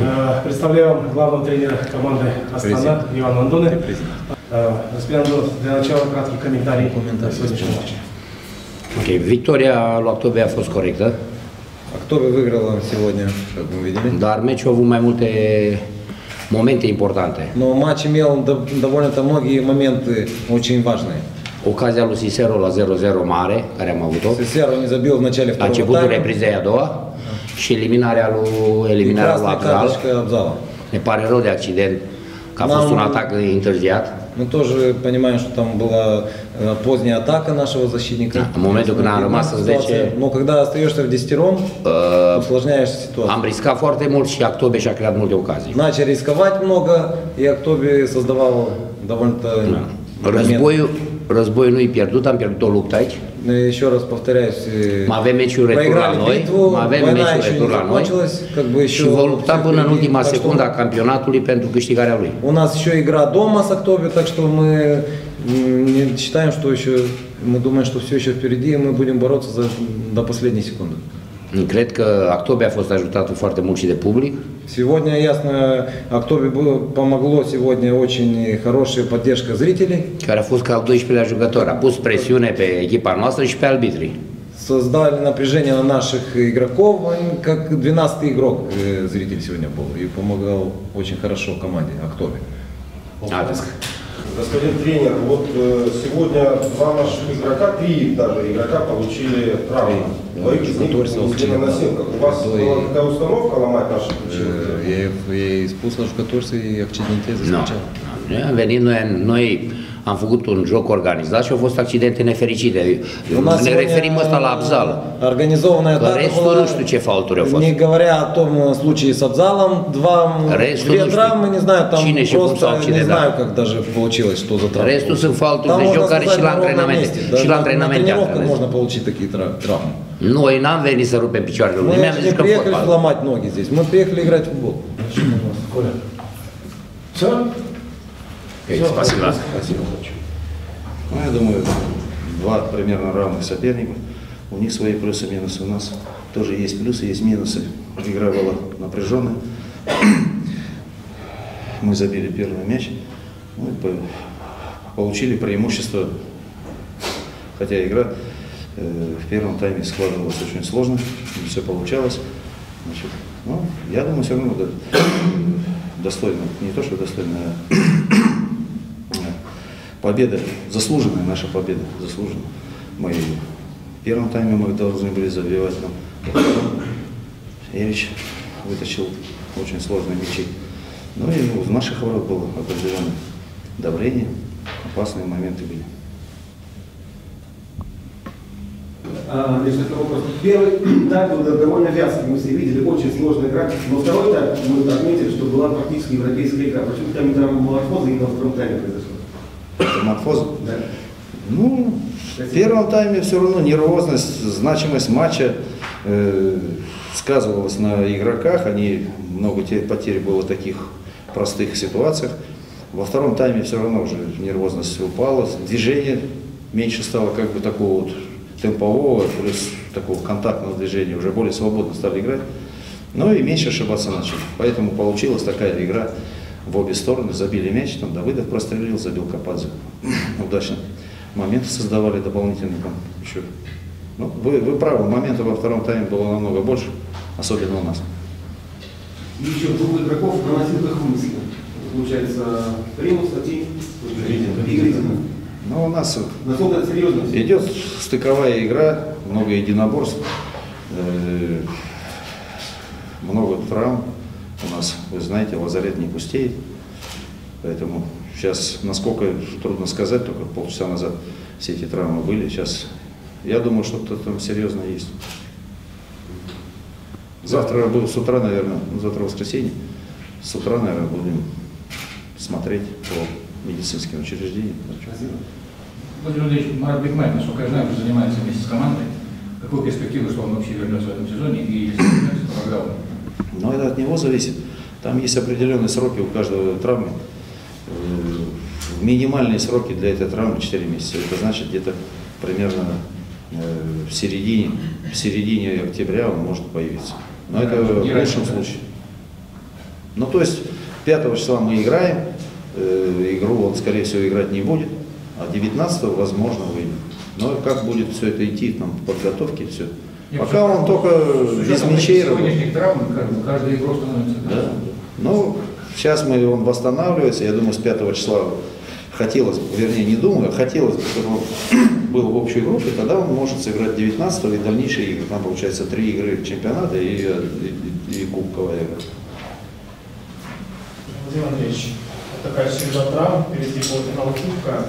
Э, Представляю вам главного тренера команды Астана Ивана Андоны. Э, Господин Андонов, для начала краткий комментарий на сегодняшний матч. Ok, victoria lui Octobie a fost corectă, October выиграла сегодня, как мы видели. dar meciul a avut mai multe momente importante. Но матч имел дов- довольно-то многие моменты очень важные. Ocazia lui Sisero la 0-0 mare, care am avut-o, Сесеру не забил в начале la второго începutul тайма. reprizei a doua și eliminarea lui, И eliminarea lui красная Abzal. карточка Абзала. Ne pare rău de accident că a N-am- fost un atac întârziat. Мы тоже понимаем, что там была э, поздняя атака нашего защитника. Да, в момент, когда Видна Ромас ситуация. Здече- Но когда остаешься в десятером, усложняешь ситуацию. Am riscat foarte mult și Octobie și-a creat multe ocazii. Начали рисковать много, и Октобе создавал довольно-то моменты. Războiul, războiul nu-i pierdut, am pierdut o luptă aici. Но Еще раз повторяюсь, э, Mai avem meciul retur la проиграли noi, битву, mai avem война meciul еще retur не la noi закончилась, как бы еще și vom lupta все până în впереди. ultima Так что secundă a campionatului pentru câștigarea lui. У нас еще игра дома с Октобе, так что мы м, не считаем, что еще, мы думаем, что все еще впереди, и мы будем бороться за, до последней секунды. Cred că Octobie a fost ajutat foarte mult și de public. Сегодня, ясно, было- помогло сегодня очень хорошая поддержка зрителей. care a fost ca al 12-lea jucător. A pus presiune pe echipa noastră și pe arbitrii. Создали напряжение на наших игроков, как 12-й игрок э, зритель сегодня был и помогал очень хорошо команде Октобе. Atât. Господин тренер, вот э, сегодня два наших игрока, три даже игрока получили травмы. Двоих из них несли на носилках. У вас была такая установка ломать наши ключи? Я и spus la jucători să-i accidenteze am venit, noi, noi am făcut un joc organizat și au fost accidente nefericite. У нас Ne сегодня referim ăsta la Abzal. Организованная Că атака restul была, nu știu ce faulturi au fost. не говоря о том э, случае с Абзалом, два, Restul две nu știu травмы, не знаю, там cine și cum s-au просто не accidentat. знаю, как даже получилось, что за травмы. Restul sunt faulturi Там de можно joc care сказать, și la на ровном antrenamente, месте. și Даже la на antrenamente тренировках antrenezi. можно получить такие тра- травмы. Noi n-am venit să rupem picioarele lui, Мы noi am не zis că приехали fotbal. сломать ноги здесь, мы приехали играть в футбол. Коля. Все? Спасибо. Ну, я думаю, два примерно равных соперника. У них свои плюсы и минусы. У нас тоже есть плюсы, есть минусы. Игра была напряженная. Мы забили первый мяч. Ну, и получили преимущество. Хотя игра э, в первом тайме складывалась очень сложно. Не все получалось. Значит, ну, я думаю, все равно достойно. Не то, что достойно, а Победа, заслуженная наша победа, заслуженная. Мы в первом тайме мы должны были забивать, втором Эрич вытащил очень сложные мячи. Ну и в наших ворот было определенное давление, опасные моменты были. А. Первый тайм был довольно вязкий, мы все видели, очень сложная игра. Но второй тайм, мы отметили, что была практически европейская игра. Почему там метаморфоза именно во втором тайме произошла? Метаморфоза. Да. Ну, в первом тайме все равно нервозность, значимость матча э, сказывалась на игроках. Они много те- потерь было в таких простых ситуациях. Во втором тайме все равно уже нервозность упала, движение меньше стало как бы такого вот темпового, плюс такого контактного движения, уже более свободно стали играть. Ну и меньше ошибаться начали. Поэтому получилась такая игра в обе стороны. Забили мяч, там Давыдов прострелил, забил Кападзе. Удачно. Моменты создавали дополнительные там еще. Ну, вы, вы правы, моментов во втором тайме было намного больше, особенно у нас. И еще двух игроков на носилках вынесли. Получается, Римус, Ати и Гризман. Но у нас Насколько серьезно? идет стыковая игра, много единоборств, э, много травм. Нас, вы знаете, лазарет не пустеет. Поэтому сейчас, насколько трудно сказать, только полчаса назад все эти травмы были. Сейчас, я думаю, что-то там серьезно есть. Завтра будет с утра, наверное, ну, завтра воскресенье, с утра, наверное, будем смотреть по медицинским учреждениям. Владимир Владимирович, Марат Бекмай, насколько я знаю, уже занимается вместе с командой. Какую перспективу, что он вообще вернется в этом сезоне и если он? Но это от него зависит. Там есть определенные сроки у каждого травмы. Э, Минимальные сроки для этой травмы 4 месяца. Это значит где-то примерно э, в середине, в середине октября он может появиться. Но это в лучшем случае. Ну, то есть 5 числа мы играем, э, игру он, скорее всего, играть не будет, а 19 возможно, выйдет. Но как будет все это идти, там, подготовки, все. Пока он только работает. Сегодняшних травм каждый- каждая игра становится. Да. Ну, сейчас мы, он восстанавливается, я думаю, с 5 числа хотелось, бы, вернее, не думаю, а хотелось бы, чтобы он был в общей группе, тогда он может сыграть 19 и дальнейшие игры. Там, получается, три игры чемпионата и, и, и кубковая игра. Владимир Андреевич, такая череда травм, впереди полуфинал Кубка.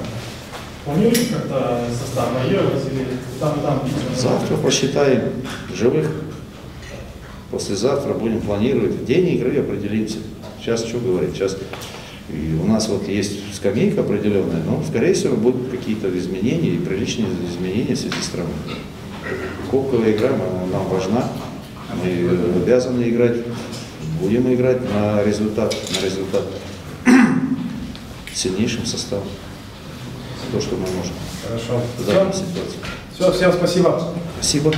Планируете как-то состав наигрывать или там и там? Завтра посчитаем живых. Послезавтра будем планировать. День игры определимся. Сейчас что говорить? Сейчас и у нас вот есть скамейка определенная, но, скорее всего, будут какие-то изменения и приличные изменения в связи с травмой. Кубковая игра нам важна. Мы обязаны играть. Будем играть на результат, на результат сильнейшим составом. То, что мы можем Хорошо. в данной ситуации. Все, всем спасибо. Спасибо.